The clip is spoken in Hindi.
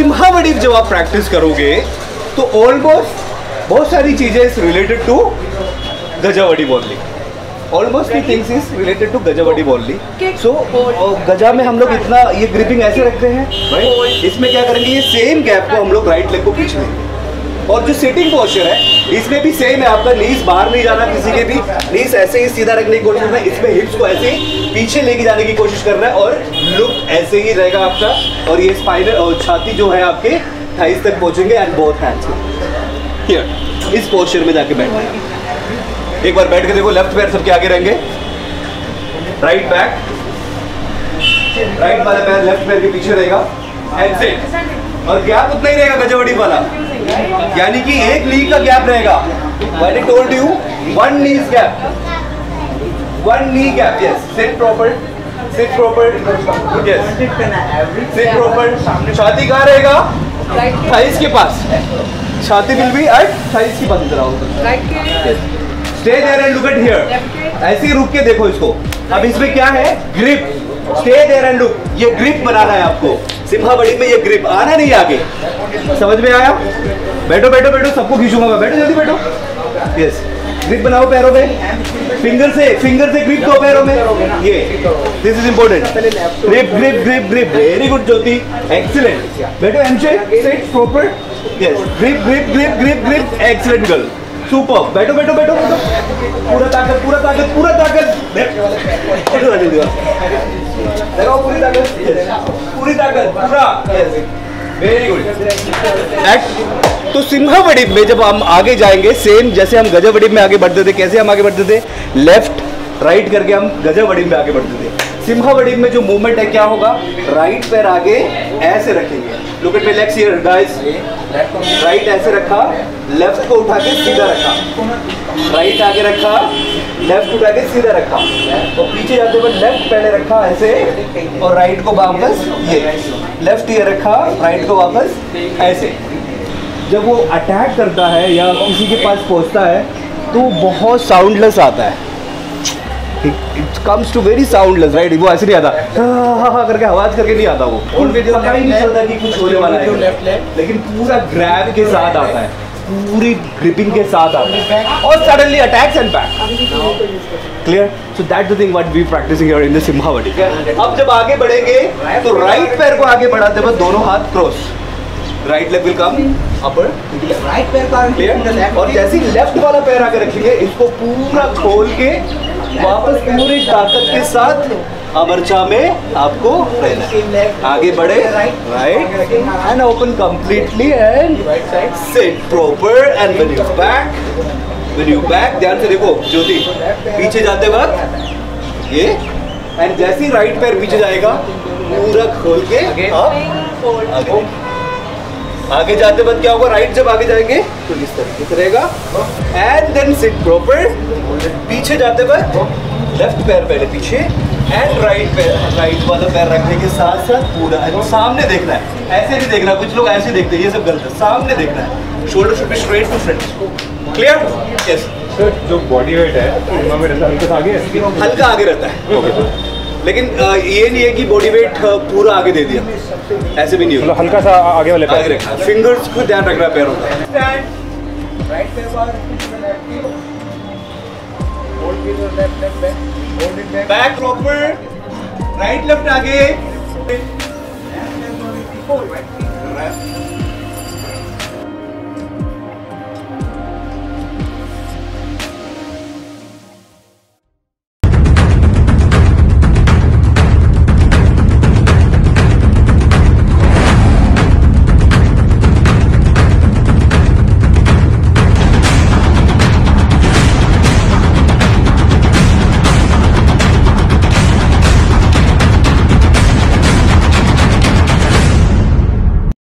सिम्हावड़ी जब आप प्रैक्टिस करोगे तो ऑलमोस्ट बहुत सारी चीज़ें इज़ रिलेटेड टू गजावड़ी बॉलिंग ऑलमोस्ट ही थिंग्स इज़ रिलेटेड टू गजावड़ी बॉलिंग सो गजा में हम लोग इतना, ये ग्रिपिंग ऐसे रखते हैं? इसमें क्या करेंगे, ये सेम गैप को हम लोग राइट लेग को खींच लेंगे। और जो सिटिंग पोस्चर है, इसमें भी सेम है आपका नीस बाहर नहीं जाना किसी के भी नीस ऐसे ही सीधा रखने की कोशिश करना, इसमें हिप्स को ऐसे ही पीछे लेके जाने की कोशिश करना है और लुक ऐसे ही रहेगा आपका। और ये स्पाइनल और छाती जो है आपके थाइस तक पहुँचेंगे एंड बोथ हैंड्स इस पोस्चर में जाके बैठना है। एक बार बैठ के देखो लेफ़्ट पैर सबके आगे रहेंगे। राइट बैक राइट वाला पैर लेफ़्ट पैर के पीछे रहेगा। एंड सिट और गैप उतना ही रहेगा गजवड़ी वाला। यानी कि एक नी का गैप रहेगा। What I told you one knees gap one knee gap yes sit proper sit proper yes sit proper छाती कहाँ रहेगा? थाइस के पास। छाती विल बी एट थाइस के पास इधर आओ stay there and look at here ऐसे ही रुक के देखो इसको। अब इसमें क्या है? Grip stay there and look ये ग्रिप बनाना है आपको। सिम्हा बड़ी में ये ग्रिप आना नहीं आगे? समझ में आया? बैठो बैठो बैठो, सबको खींचूँगा मैं। बैठो, जल्दी बैठो। यस ग्रिप बनाओ पैरों में। फिंगर से फिंगर से ग्रिप दो पैरों में। ये. This is important grip grip grip grip very good Jyoti excellent बैठो एमचे sit proper yes grip grip grip grip grip excellent girl super बैठो बैठो बैठो बैठो। पूरा ताकत पूरा ताकत पूरा ताकत। लगाओ पूरी ताकत। पूरी ताकत, पूरा। तो सिम्हावड़ी में जब हम आगे जाएँगे सेम जैसे हम गजावड़ी में आगे बढ़ते थे, कैसे हम आगे बढ़ते थे? लेफ़्ट राइट करके हम गजावड़ी में आगे बढ़ते थे। सिम्हावड़ी में जो मूवमेंट है, क्या होगा? राइट पैर आगे ऐसे रखेंगे। Look at my legs here guys right ऐसे रखा लेफ़्ट को उठा के सीधा रखा। राइट आगे रखा लेफ़्ट उठा के सीधा रखा। और पीछे जाते हुए लेफ़्ट पहले रखा ऐसे, और राइट को वापस ये। लेफ़्ट ये रखा राइट को वापस ऐसे। जब वो अटैक करता है या किसी के पास पहुँचता है तो बहुत साउंडलेस आता है। It comes to very soundless right वो ऐसे नहीं आता। हाँ हाँ करके आवाज़ करके नहीं आता वो। उनके पता ही नहीं चलता कि कुछ होने वाला है। लेकिन पूरा ग्रैब के साथ आता है। पूरी ग्रिपिंग के साथ आता है। और suddenly attacks and back clear so that the thing what we practicing here in the सिम्हावटी अब जब आगे बढ़ेंगे तो राइट पैर को आगे बढ़ाते हुए दोनों हाथ cross right leg will come upper right पैर का क्लियर और जैसे ही लेफ़्ट वाला पैर आगे रखेंगे इसको पूरा खोल के वापस पूरी ताकत के साथ अमरचा में आपको रहना आगे बढ़े। Right and open completely and sit proper and when you back when you back ध्यान से देखो ज्योति पीछे जाते वक्त ये एंड जैसे ही राइट पैर पीछे जाएगा पूरा खोल के आगे। आगे जाते वक्त क्या होगा राइट जब आगे जाएँगे तो इस तरीके से रहेगा। एंड देन सिट प्रॉपर पीछे जाते वक्त लेफ़्ट पैर पहले पीछे एंड राइट पैर राइट वाला पैर रखने के साथ साथ पूरा and सामने देखना है। ऐसे नहीं देखना कुछ लोग ऐसे देखते हैं ये सब गलत है। सामने देखना है। Shoulder should be straight to front clear yes sir जो बॉडी वेट है हल्का आगे हल्का आगे रहता है। लेकिन ये नहीं है कि बॉडी वेट पूरा आगे दे दिया। ऐसे भी नहीं मतलब होगा हल्का सा आगे वाले आगे पैर रखा फिंगर्स को ध्यान रखना पैरों का होल्ड कीजिए left left back hold it back back proper right left आगे